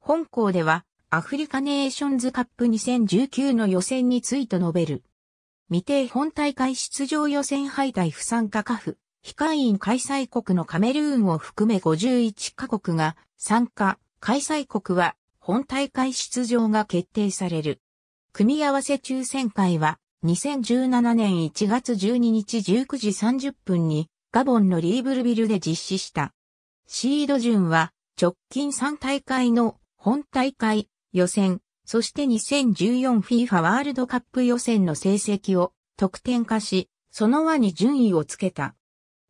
本校ではアフリカネーションズカップ2019の予選について述べる。未定本大会出場予選敗退不参加カフ、非会員開催国のカメルーンを含め51カ国が参加、開催国は本大会出場が決定される。組み合わせ抽選会は2017年1月12日19時30分にガボンのリーブルビルで実施した。シード順は直近3大会の本大会、予選、そして 2014FIFA ワールドカップ予選の成績を得点化し、その輪に順位をつけた。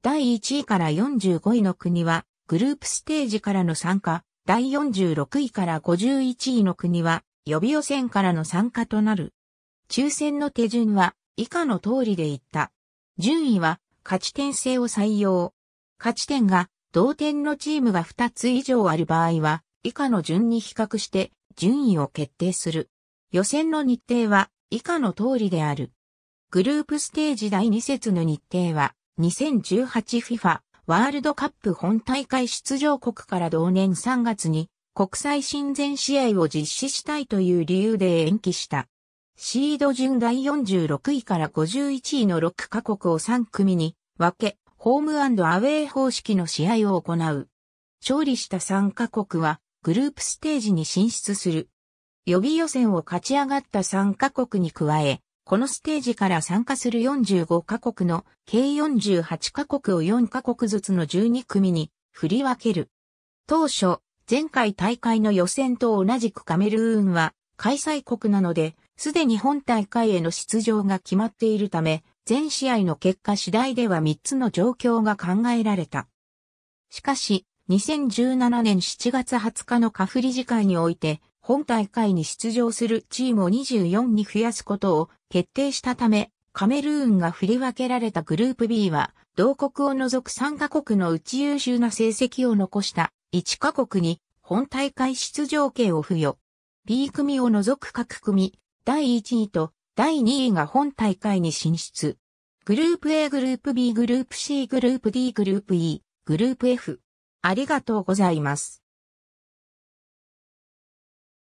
第1位から45位の国は、グループステージからの参加、第46位から51位の国は、予備予選からの参加となる。抽選の手順は、以下の通りでいった。順位は、勝ち点制を採用。勝ち点が、同点のチームが2つ以上ある場合は、以下の順に比較して、順位を決定する。予選の日程は以下の通りである。グループステージ第2節の日程は 2018FIFA ワールドカップ本大会出場国から同年3月に国際親善試合を実施したいという理由で延期した。シード順第46位から51位の6カ国を3組に分け、ホームアウェイ方式の試合を行う。勝利した3カ国はグループステージに進出する。予備予選を勝ち上がった3カ国に加え、このステージから参加する45カ国の計48カ国を4カ国ずつの12組に振り分ける。当初、前回大会の予選と同じくカメルーンは開催国なので、すでに本大会への出場が決まっているため、全試合の結果次第では3つの状況が考えられた。しかし、2017年7月20日のカフリ次会において、本大会に出場するチームを24に増やすことを決定したため、カメルーンが振り分けられたグループ B は、同国を除く3カ国のうち優秀な成績を残した1カ国に本大会出場権を付与。B 組を除く各組、第1位と第2位が本大会に進出。グループ A グループ B グループ C グループ D グループ E グループ F ありがとうございます。